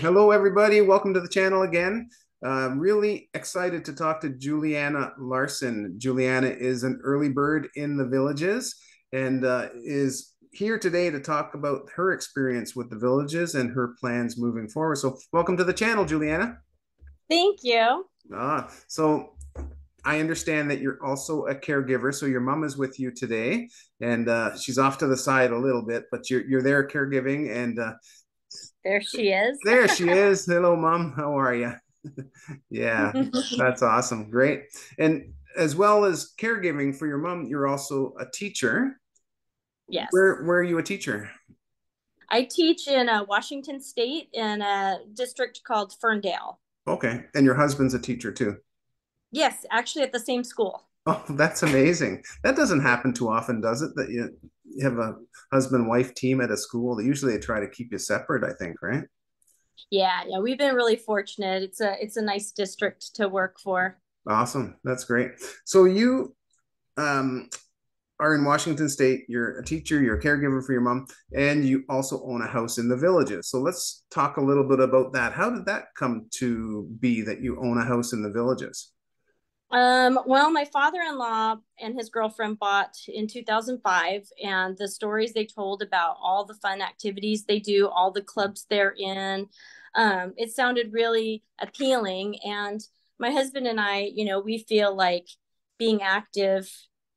Hello, everybody. Welcome to the channel again. Uh, really excited to talk to Juliana Larson. Juliana is an early bird in the villages and uh, is here today to talk about her experience with the villages and her plans moving forward. So, welcome to the channel, Juliana. Thank you. Ah, so I understand that you're also a caregiver. So your mom is with you today, and uh, she's off to the side a little bit, but you're you're there caregiving, and uh, there she is. there she is. Hello, mom. How are you? yeah, that's awesome. Great. And as well as caregiving for your mom, you're also a teacher. Yes. Where where are you a teacher? I teach in uh, Washington State in a district called Ferndale. Okay, and your husband's a teacher too. Yes, actually at the same school. Oh, that's amazing. That doesn't happen too often, does it? That you have a husband wife team at a school. They usually they try to keep you separate, I think, right? Yeah, yeah, we've been really fortunate. It's a it's a nice district to work for. Awesome. That's great. So you um are in Washington State. You're a teacher, you're a caregiver for your mom, and you also own a house in the villages. So let's talk a little bit about that. How did that come to be that you own a house in the villages? Um, well, my father-in-law and his girlfriend bought in 2005, and the stories they told about all the fun activities they do, all the clubs they're in, um, it sounded really appealing. And my husband and I, you know, we feel like being active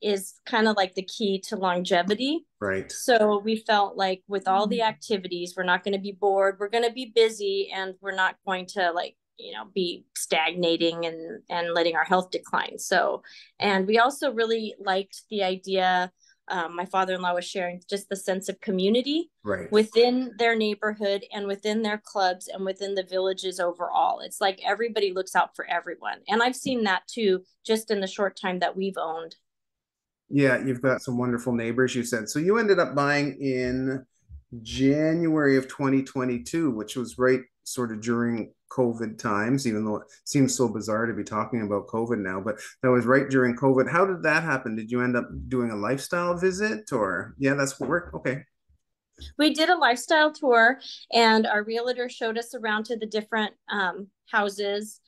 is kind of like the key to longevity. Right. So we felt like with all the activities, we're not going to be bored, we're going to be busy, and we're not going to like you know be stagnating and and letting our health decline. So and we also really liked the idea um, my father-in-law was sharing just the sense of community right. within their neighborhood and within their clubs and within the villages overall. It's like everybody looks out for everyone. And i've seen that too just in the short time that we've owned. Yeah you've got some wonderful neighbors you said. So you ended up buying in january of 2022 which was right sort of during COVID times, even though it seems so bizarre to be talking about COVID now, but that was right during COVID. How did that happen? Did you end up doing a lifestyle visit or yeah, that's what worked? Okay. We did a lifestyle tour and our realtor showed us around to the different um, houses.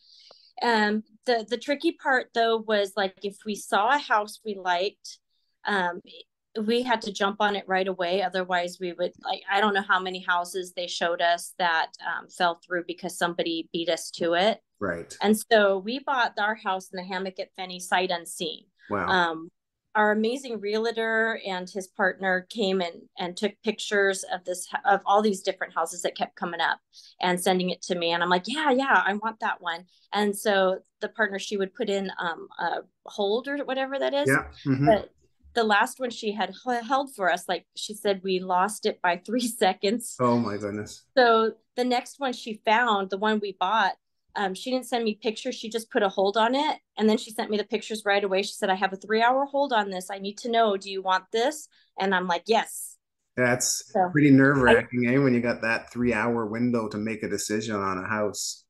Um, the, the tricky part though was like if we saw a house we liked, um, we had to jump on it right away otherwise we would like i don't know how many houses they showed us that um, fell through because somebody beat us to it. Right. And so we bought our house in the hammock at Fenney sight unseen. Wow. Um, our amazing realtor and his partner came and and took pictures of this of all these different houses that kept coming up and sending it to me. And i'm like yeah yeah i want that one. And so the partner she would put in um, a hold or whatever that is. Yeah. Mm-hmm. but the last one she had held for us, like she said, we lost it by three seconds. Oh my goodness. So the next one she found, the one we bought, um, she didn't send me pictures. She just put a hold on it. And then she sent me the pictures right away. She said, I have a three hour hold on this. I need to know, do you want this? And I'm like, yes. That's so, pretty nerve wracking, eh? When you got that three hour window to make a decision on a house.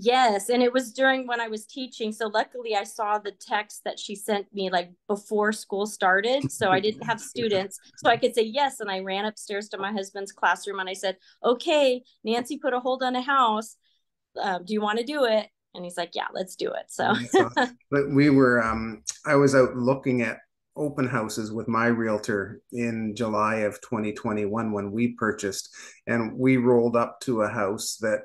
Yes, and it was during when I was teaching. So luckily I saw the text that she sent me like before school started. So I didn't have students. So I could say yes. And I ran upstairs to my husband's classroom and I said, okay, Nancy put a hold on a house. Uh, do you want to do it? And he's like, yeah, let's do it. So, but we were, um, I was out looking at open houses with my realtor in July of 2021 when we purchased, and we rolled up to a house that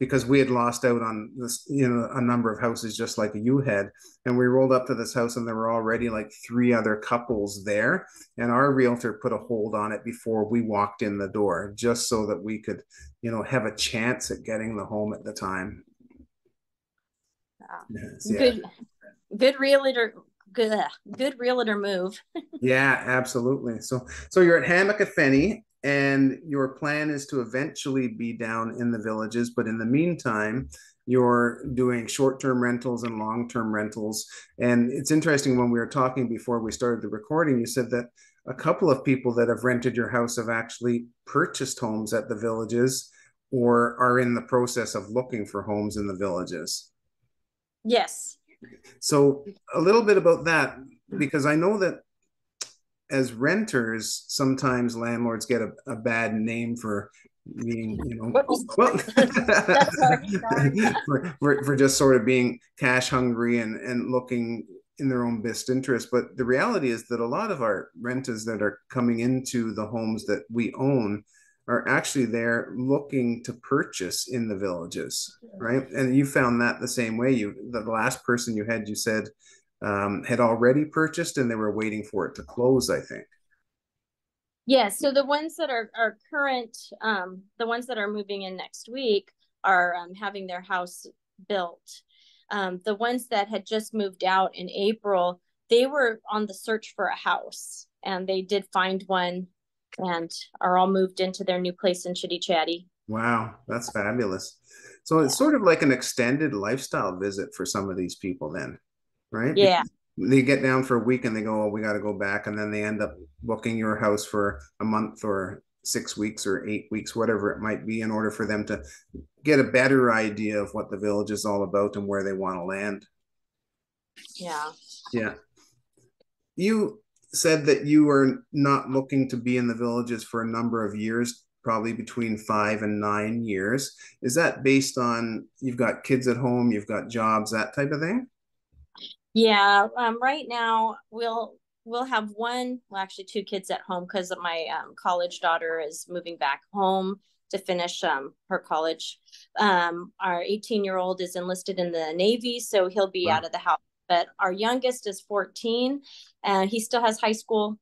because we had lost out on this, you know, a number of houses just like you had. And we rolled up to this house and there were already like three other couples there. And our realtor put a hold on it before we walked in the door, just so that we could, you know, have a chance at getting the home at the time. Ah. Yes, yeah. Good, good realtor, good, good realtor move. yeah, absolutely. So, so you're at Hammock Fenney and your plan is to eventually be down in the villages but in the meantime you're doing short-term rentals and long-term rentals. And it's interesting when we were talking before we started the recording you said that a couple of people that have rented your house have actually purchased homes at the villages or are in the process of looking for homes in the villages. Yes. So a little bit about that because i know that as renters, sometimes landlords get a, a bad name for being you know well, for, for, for just sort of being cash hungry and and looking in their own best interest. But the reality is that a lot of our renters that are coming into the homes that we own are actually there looking to purchase in the villages right? And you found that the same way. You the last person you had you said um, had already purchased and they were waiting for it to close i think yeah, so the ones that are are current, um, the ones that are moving in next week are um, having their house built. Um, the ones that had just moved out in April, they were on the search for a house, and they did find one, and are all moved into their new place in Chitty Chatty. Wow, that's fabulous. So it's sort of like an extended lifestyle visit for some of these people, then, right? Yeah, they get down for a week and they go, oh, we got to go back. And then they end up booking your house for a month or six weeks or eight weeks, whatever it might be, in order for them to get a better idea of what the village is all about and where they want to land. Yeah. Yeah. You said that you were not looking to be in the villages for a number of years, probably between five and nine years. Is that based on you've got kids at home, you've got jobs, that type of thing? Yeah, um, right now we'll we'll have one, well, actually two kids at home because my um, college daughter is moving back home to finish um, her college. Um, our 18 year old is enlisted in the Navy, so he'll be wow. out of the house. But our youngest is 14, and he still has high school.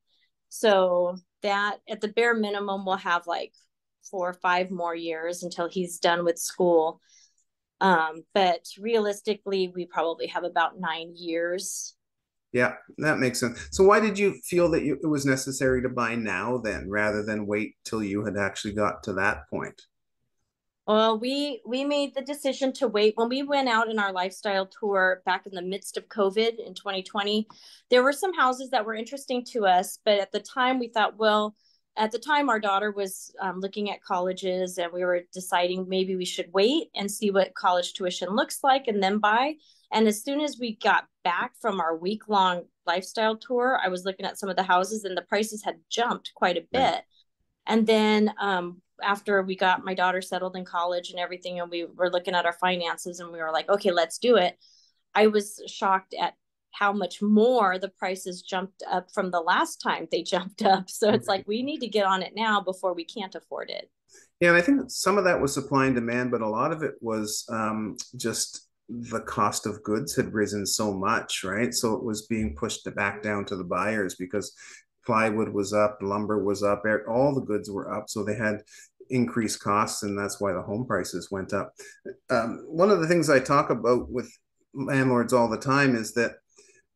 So that at the bare minimum, we'll have like four or five more years until he's done with school. Um, but realistically, we probably have about nine years. Yeah, that makes sense. So, why did you feel that you, it was necessary to buy now then, rather than wait till you had actually got to that point? Well, we we made the decision to wait when we went out in our lifestyle tour back in the midst of COVID in 2020. There were some houses that were interesting to us, but at the time we thought, well, at the time our daughter was um, looking at colleges and we were deciding maybe we should wait and see what college tuition looks like and then buy. And as soon as we got back from our week long lifestyle tour i was looking at some of the houses and the prices had jumped quite a bit. And then um, after we got my daughter settled in college and everything and we were looking at our finances and we were like okay let's do it. I was shocked at how much more the prices jumped up from the last time they jumped up. So it's like we need to get on it now before we can't afford it. Yeah, and I think some of that was supply and demand, but a lot of it was um, just the cost of goods had risen so much, right? So it was being pushed back down to the buyers because plywood was up, lumber was up, all the goods were up. So they had increased costs, and that's why the home prices went up. Um, one of the things I talk about with landlords all the time is that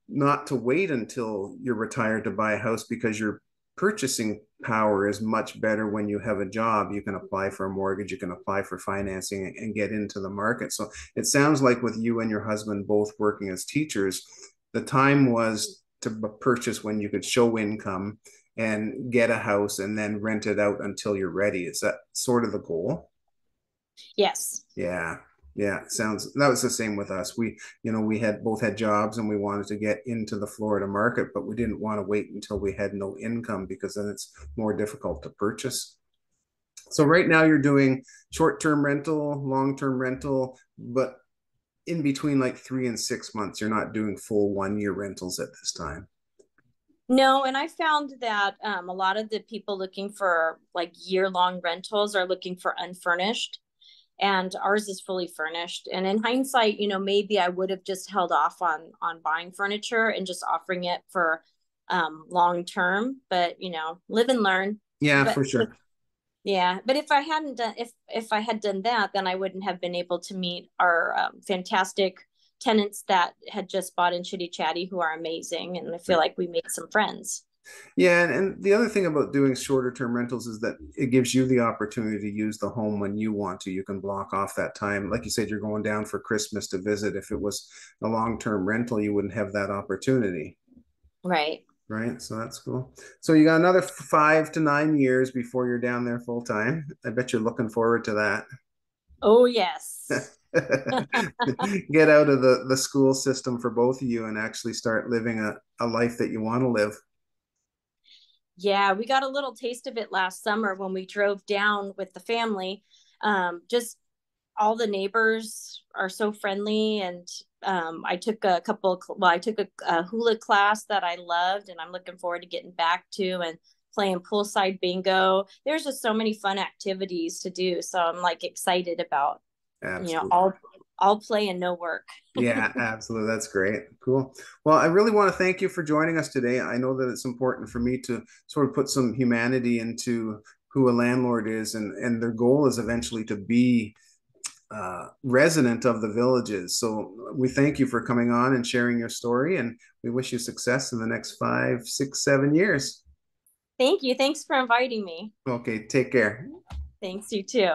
not to wait until you're retired to buy a house because your purchasing power is much better when you have a job. You can apply for a mortgage, you can apply for financing and get into the market. So it sounds like with you and your husband both working as teachers, the time was to purchase when you could show income and get a house and then rent it out until you're ready. Is that sort of the goal? Yes. Yeah yeah sounds that was the same with us. We you know we had both had jobs and we wanted to get into the florida market but we didn't want to wait until we had no income because then it's more difficult to purchase. So right now you're doing short-term rental long-term rental but in between like three and six months you're not doing full one year rentals at this time. No, and I found that um, a lot of the people looking for like year long rentals are looking for unfurnished and ours is fully furnished. And in hindsight you know maybe i would have just held off on on buying furniture and just offering it for um long term but you know live and learn. Yeah but, for sure. yeah but if i hadn't done if if i had done that then i wouldn't have been able to meet our um, fantastic tenants that had just bought in chitty chatty who are amazing and i feel like we made some friends yeah, and, and the other thing about doing shorter term rentals is that it gives you the opportunity to use the home when you want to. You can block off that time. Like you said, you're going down for Christmas to visit. If it was a long term rental, you wouldn't have that opportunity. Right. Right. So that's cool. So you got another five to nine years before you're down there full time. I bet you're looking forward to that. Oh, yes. Get out of the, the school system for both of you and actually start living a, a life that you want to live. Yeah, we got a little taste of it last summer when we drove down with the family. Um, just all the neighbors are so friendly and um, i took a couple well i took a, a, hula class that i loved and i'm looking forward to getting back to and playing poolside bingo there's just so many fun activities to do so i'm like excited about absolutely. you know all all play and no work yeah absolutely that's great cool well i really want to thank you for joining us today i know that it's important for me to sort of put some humanity into who a landlord is and and their goal is eventually to be uh, resident of the villages. So we thank you for coming on and sharing your story, and we wish you success in the next five, six, seven years. Thank you. Thanks for inviting me. Okay, take care. Thanks, you too.